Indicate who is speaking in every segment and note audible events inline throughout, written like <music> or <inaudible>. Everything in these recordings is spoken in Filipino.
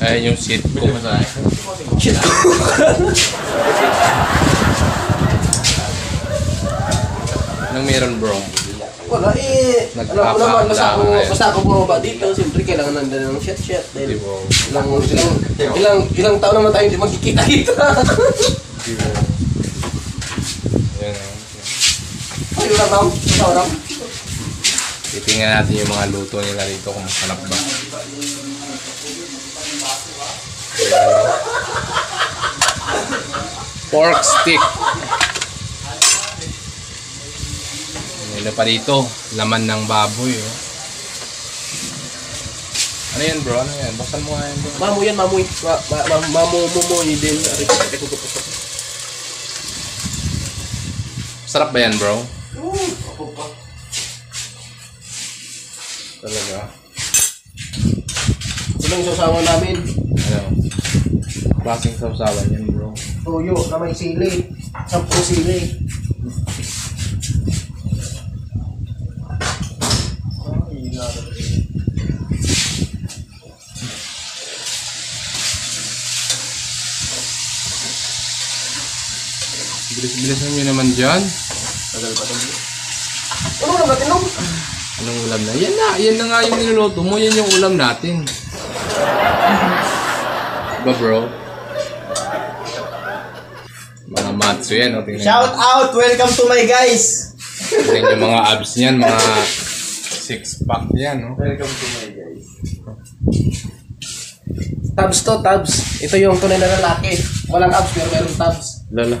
Speaker 1: Ayan yung seat ko.
Speaker 2: Shit.
Speaker 1: Anong meron bro?
Speaker 2: Wala eh. Alam ko naman, basta ako, basta ako bumaba dito, siyempre kailangan nandun ng shit shit. Dahil ilang, ilang, ilang, ilang taon naman tayo hindi magkikita-kita.
Speaker 1: Di bro. Ayan.
Speaker 2: Ay, wala.
Speaker 1: Titingnan natin yung mga luto nila dito kung masarap ba. Pork stick. Ano pa dito? Laman ng baboy. Oh. Ano yan bro? Ano yan? Baksan mo nga yan bro.
Speaker 2: Mamu yan, mamoy. Ma, ma, ma, mamumumoy din.
Speaker 1: Sarap ba yan bro?
Speaker 2: Oo, ako pa.
Speaker 1: Talaga.
Speaker 2: Ito lang yung sasawa namin.
Speaker 1: Ano? Klaseng sausawan yan bro.
Speaker 2: Tuyo na may sili. Sampung sili.
Speaker 1: Bilis-bilisan nyo naman dyan.
Speaker 2: Tagal pa tayo. Ano na natin nung?
Speaker 1: Anong ulam na? Yan na, yan na nga yung niluluto mo. Yan yung ulam natin. <laughs> Diba bro? Mga matso yan. O, tingnan,
Speaker 3: Shout out! Welcome to my guys!
Speaker 1: tingnan yung mga abs niyan. Mga six pack yan. No?
Speaker 3: Welcome to my guys.
Speaker 2: Tabs to, tabs. Ito yung tunay na lalaki. Walang abs pero meron tabs.
Speaker 1: Lala.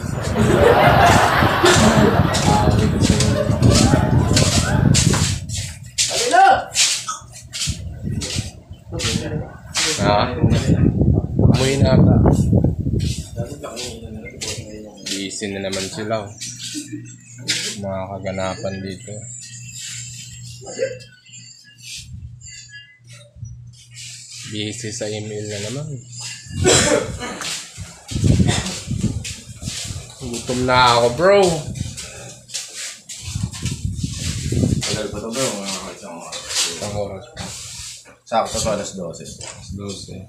Speaker 2: Sabi na!
Speaker 1: Ah. Amoy na ata. Busy na naman sila. Oh. Mga kaganapan dito. Busy sa email na naman. Gutom na ako, bro.
Speaker 3: Tagal pa to bro, mga isang oras.
Speaker 1: Isang oras pa.
Speaker 3: Sakto to alas 12.
Speaker 1: 12.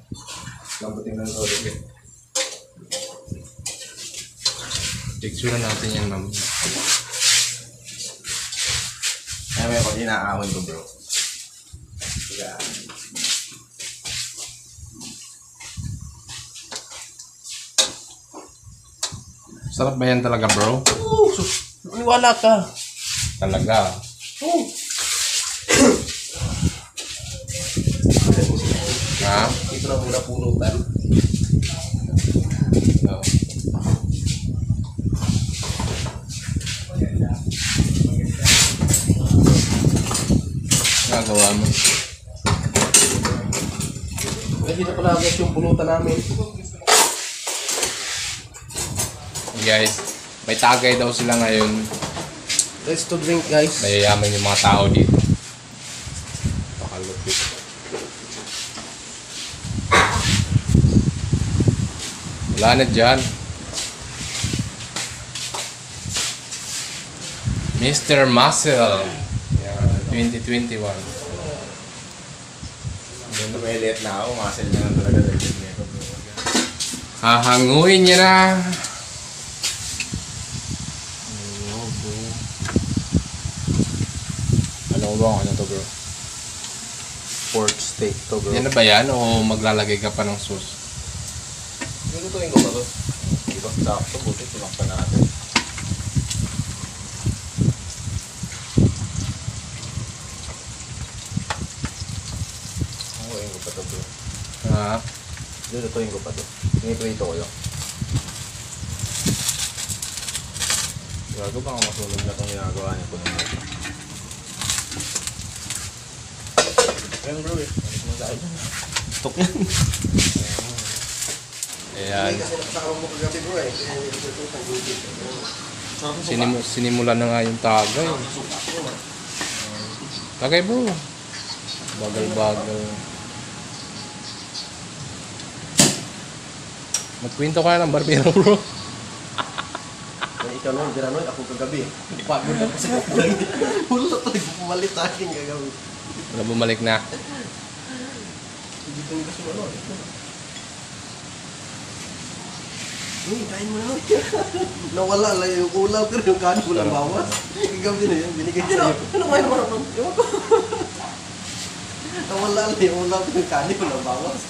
Speaker 3: Lambutin ng todo.
Speaker 1: Picture natin yan, ma'am.
Speaker 3: Kaya may pag inaahon ko bro. Kaya,
Speaker 1: Sarap ba yan talaga, bro?
Speaker 2: Oo, sus. Maniwala ka.
Speaker 1: Talaga.
Speaker 2: Oo.
Speaker 1: Ha?
Speaker 2: Ito na muna pulutan.
Speaker 1: No. Nagawa mo.
Speaker 2: Dito pala agad yung pulutan namin.
Speaker 1: Guys, may tagay daw sila ngayon.
Speaker 2: Let's to drink, guys.
Speaker 1: Mayayaman yung mga tao dito. Pakalupit. Wala na dyan. Mr. Muscle. Yan, 2021.
Speaker 3: Ganun may late na ako, muscle na lang talaga dagdag bro.
Speaker 1: Hahanguin niya na.
Speaker 3: Ano ba? Ano to bro? Pork steak to bro.
Speaker 1: Yan na ba yan o maglalagay ka pa ng sauce?
Speaker 3: Nilutuin ko ba to? Ba? Sakto, buti tumakpan natin. Nilutuin ko pa to bro.
Speaker 1: Ha?
Speaker 3: Nilutuin ko pa to. Nilutuin ko lang. Gago baka masunog na itong ginagawa niya po naman. Ayan bro eh. Tok yan.
Speaker 1: Ayan.
Speaker 2: Eh.
Speaker 1: Sinim sinimula na nga yung tagay. Tagay bro. Bagal-bagal. Magkwento ka ng barbero bro.
Speaker 2: Ikaw noon, Diranoy, ako kagabi. Pagod <laughs> na kasi lang. Pulo tayo, pumalit sa akin kagabi.
Speaker 1: Wala bumalik na.
Speaker 2: Hindi ko yung gusto ano.
Speaker 3: Uy, kain mo na. <laughs> Nawala lang yung ulam pero yung kanin mo lang bawas. Ikaw din eh, binigay sa'yo.
Speaker 2: Ano kayo naman ako? Ewan ko. <laughs>
Speaker 3: Nawala lang yung ulam pero yung kanin mo lang bawas.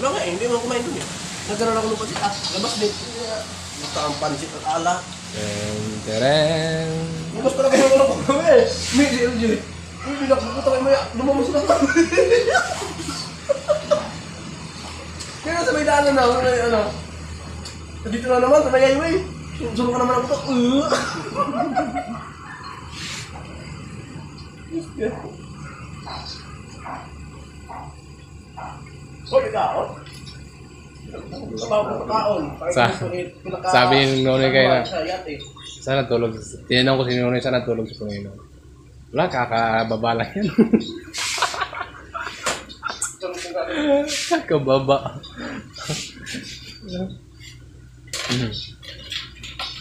Speaker 2: Wala nga eh, hindi mo kumain dun eh.
Speaker 3: Nagkaroon ako ng pansit. Ah, labas din. Basta ang pansit at ala.
Speaker 1: Ten, teren.
Speaker 2: Lumos ko na kayo ng eh. May LJ. Uy, binakbukuta kayo maya. Lumamos na ka. Kaya sa may daanan na, ano ano. Dito na naman, sa may highway. Susunod ka naman ako to. Uh. Hoy, kaon. Sa
Speaker 1: sabi ni Nonoy kayo na-. Sana tulog. Tinanong ko si Nunoy, sana tulog si Panginoon. Wala, kakababa lang yan. Kakababa. Mhm.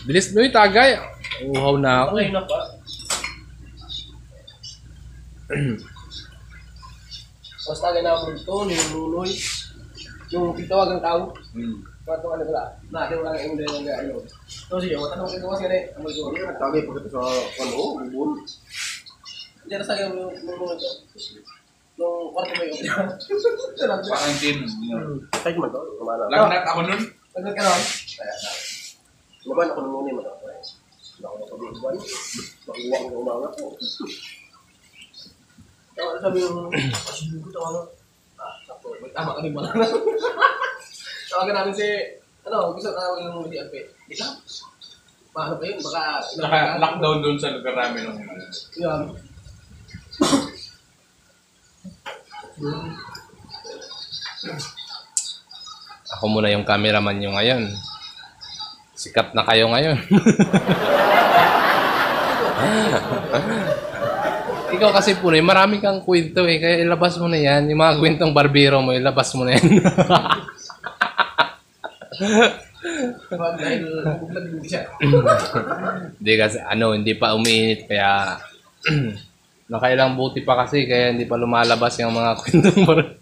Speaker 1: Bilis Noy, tagay. Uhaw na ako.
Speaker 2: Okay na pa. <clears throat> Basta ganun ito, ni Yung pitawagang tao.
Speaker 1: Hmm.
Speaker 2: Kwarto ano wala. Na, di wala nga yung dahil nga ano. So sige, watanong ko kasi ganun. Amoy ko.
Speaker 3: Ano nagtagay pa kita sa ano, bubon.
Speaker 2: Hindi na sa akin yung yung ito. Yung kwarto mo <laughs> yung
Speaker 4: Parang team.
Speaker 3: Kahit man to.
Speaker 4: Lagnat ako nun.
Speaker 2: Nagkat ka naman?
Speaker 3: Laban ako ng muna ko makabibuan. Makuha ko ng umangat ko.
Speaker 2: Sabi yung <clears throat> asin ko tawa na. Ah, sakto. May tama ka rin ba Tawagan namin si ano, gusto tawagin ng mga DRP. Isa? Paano pa yun? Baka
Speaker 4: Saka lockdown doon sa lugar namin nung
Speaker 2: Yan.
Speaker 1: Ako muna yung cameraman nyo ngayon. Sikat na kayo ngayon. <laughs> Ikaw kasi po marami kang kwento eh. Kaya ilabas mo na yan. Yung mga kwentong barbero mo, ilabas mo na yan. <laughs> Hindi kasi ano, hindi pa umiinit kaya <clears throat> nakailang buti pa kasi kaya hindi pa lumalabas yung mga kwentong bar. <laughs>